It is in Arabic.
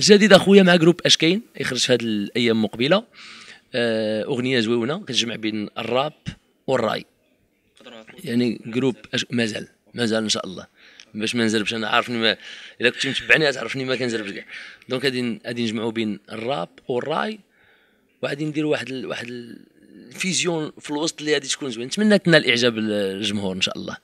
الجديد اخويا مع groupe اش كاين يخرج في هذه الأيام المقبله آه، أغنية زويونة كتجمع بين الراب والراي. يعني groupe أش... مازال مازال إن شاء الله. باش ما نزربش أنا عارفني ما إلا كنتي متبعني تعرفني ما كنزربش كاع. donc غادي غادي نجمعوا بين الراب والراي وغادي نديروا واحد ال... واحد ال fusion في الوسط اللي غادي تكون زوين. نتمنى تنال إعجاب الجمهور إن شاء الله.